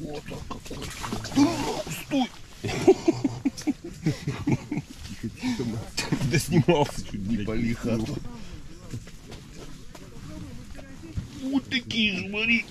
Вот он какой. Да, Стой! Да снимался чуть Не пали хату. Вот такие же, смотри.